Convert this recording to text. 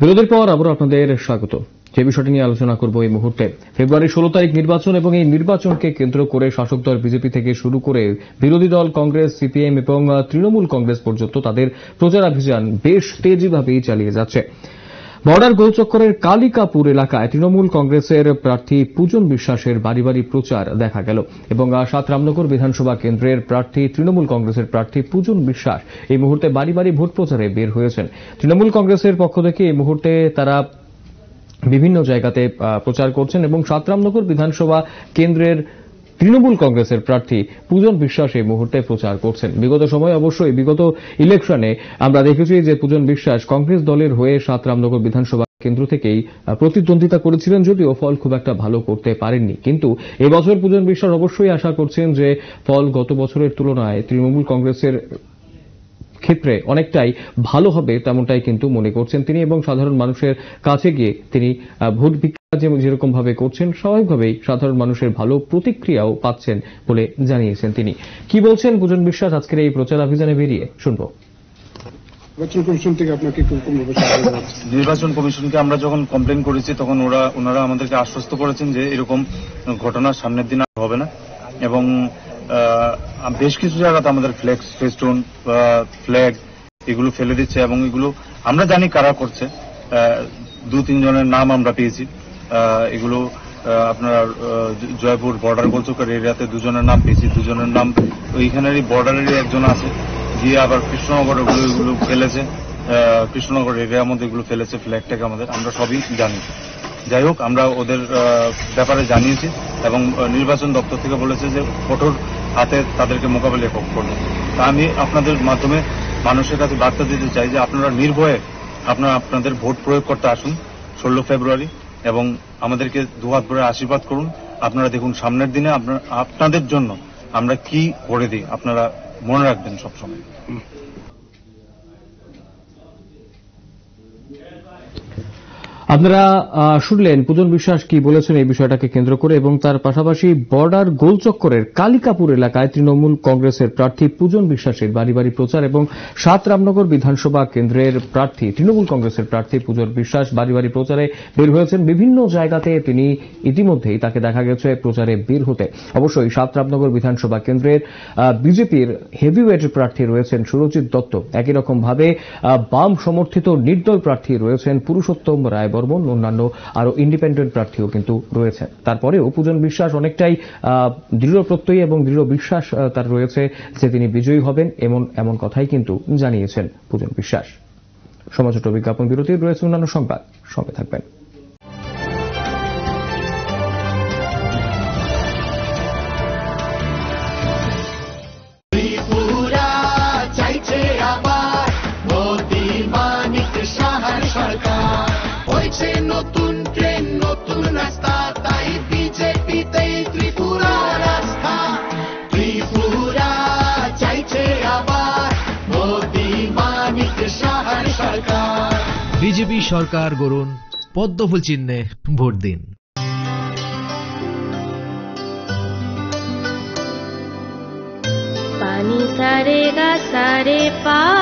বিরোধীর পর আবার আপনাদের স্বাগত। যে বিষয়টি নিয়ে আলোচনা করব এই মুহূর্তে, ফেব্রুয়ারি ষোলো তারিখ নির্বাচন এবং এই নির্বাচনকে কেন্দ্র করে শাসক দল বিজেপি থেকে শুরু করে বিরোধী দল কংগ্রেস, সিপিএম এবং তৃণমূল কংগ্রেস পর্যন্ত তাদের প্রচারাভিযান বেশ তেজিভাবেই চালিয়ে যাচ্ছে। বর্ডার গোলচক্করের কালিকাপুর এলাকায় তৃণমূল কংগ্রেসের প্রার্থী পূজন বিশ্বাসের বাড়ি বাড়ি প্রচার দেখা গেল এবং সাত রামনগর বিধানসভা কেন্দ্রের প্রার্থী, তৃণমূল কংগ্রেসের প্রার্থী পূজন বিশ্বাস এই মুহূর্তে বাড়ি বাড়ি ভোট প্রচারে বের হয়েছেন। তৃণমূল কংগ্রেসের পক্ষ থেকে এই মুহূর্তে তারা বিভিন্ন জায়গাতে প্রচার করছেন এবং সাতরামনগর বিধানসভা কেন্দ্রের তৃণমূল কংগ্রেসের প্রার্থী পূজন বিশ্বাস এই মুহূর্তে প্রচার করছেন। বিগত সময় অবশ্যই, বিগত ইলেকশনে আমরা দেখেছি যে পূজন বিশ্বাস কংগ্রেস দলের হয়ে সাতরামনগর বিধানসভা কেন্দ্র থেকেই প্রতিদ্বন্দ্বিতা করেছিলেন যদিও ফল খুব একটা ভালো করতে পারেননি। কিন্তু এবছর পূজন বিশ্বাস অবশ্যই আশা করছেন যে ফল গত বছরের তুলনায় তৃণমূল কংগ্রেসের ক্ষেত্রে অনেকটাই ভালো হবে তেমনটাই কিন্তু মনে করছেন তিনি এবং সাধারণ মানুষের কাছে গিয়ে তিনি ভোট ভিক্ষা যেরকম ভাবে করছেন স্বাভাবিকভাবেই সাধারণ মানুষের ভালো প্রতিক্রিয়াও পাচ্ছেন বলে জানিয়েছেন তিনি। কি বলছেন পূজন বিশ্বাস? আজকের এই প্রচার অভিযানে বেরিয়ে শুনব। নির্বাচন কমিশন থেকে আপনাকে? নির্বাচন কমিশনকে আমরা যখন কমপ্লেন করেছি তখন ওরা ওনারা আমাদেরকে আশ্বস্ত করেছেন যে এরকম ঘটনা সামনের দিন আর হবে না। এবং আহ, বেশ কিছু জায়গাতে আমাদের ফ্লেক্স ফেস্টুন ফ্ল্যাগ এগুলো ফেলে দিচ্ছে এবং এগুলো আমরা জানি কারা করছে। দু তিনজনের নাম আমরা পেয়েছি। এগুলো আপনার জয়পুর বর্ডার গোলচকের এরিয়াতে দুজনের নাম পেয়েছি। দুজনের নাম ওইখানেরই বর্ডারেরই একজন আছে। গিয়ে আবার কৃষ্ণনগর ওগুলো, এগুলো ফেলেছে। কৃষ্ণনগর এরিয়ার মধ্যে এগুলো ফেলেছে ফ্ল্যাগটাকে আমাদের। আমরা সবই জানি। যাই হোক, আমরা ওদের ব্যাপারে জানিয়েছি এবং নির্বাচন দপ্তর থেকে বলেছে যে কঠোর হাতে তাদেরকে মোকাবিলা করবে তা আমি আপনাদের মাধ্যমে মানুষের কাছে বার্তা দিতে চাই যে আপনারা নির্ভয়ে আপনারা আপনাদের ভোট প্রয়োগ করতে আসুন ষোলো ফেব্রুয়ারি, এবং আমাদেরকে দুহাত ভরে আশীর্বাদ করুন। আপনারা দেখুন, সামনের দিনে আপনাদের জন্য আমরা কি করে দিই, আপনারা মনে রাখবেন সবসময়। আপনারা শুনলেন পূজন বিশ্বাস কি বলেছেন এই বিষয়টাকে কেন্দ্র করে এবং তার পাশাপাশি বর্ডার গোলচক্করের কালিকাপুর এলাকায় তৃণমূল কংগ্রেসের প্রার্থী পূজন বিশ্বাসের বাড়ি বাড়ি প্রচার এবং সাত রামনগর বিধানসভা কেন্দ্রের প্রার্থী, তৃণমূল কংগ্রেসের প্রার্থী পূজন বিশ্বাস বাড়ি বাড়ি প্রচারে বের হয়েছেন। বিভিন্ন জায়গাতে তিনি ইতিমধ্যেই তাকে দেখা গেছে প্রচারে বের হতে। অবশ্যই সাত রামনগর বিধানসভা কেন্দ্রের বিজেপির হেভিওয়েট প্রার্থী রয়েছেন সুরজিৎ দত্ত। একই রকম ভাবে বাম সমর্থিত নির্দল প্রার্থী রয়েছেন পুরুষোত্তম রায় বর্মন অন্যান্য আরও ইন্ডিপেন্ডেন্ট প্রার্থীও কিন্তু রয়েছেন তারপরেও পূজন বিশ্বাস অনেকটাই দৃঢ় প্রত্যয়ী এবং দৃঢ় বিশ্বাস তার রয়েছে যে তিনি বিজয়ী হবেন এমন এমন কথাই কিন্তু জানিয়েছেন পূজন বিশ্বাস। সমাজ বিজ্ঞাপন বিরতির রয়েছে অন্যান্য সংবাদ। সঙ্গে থাকবেন। বিজেপি সরকার গড়ুন পদ্মফুল চিহ্নে ভোট দিন। পানি সারে গা সারে পা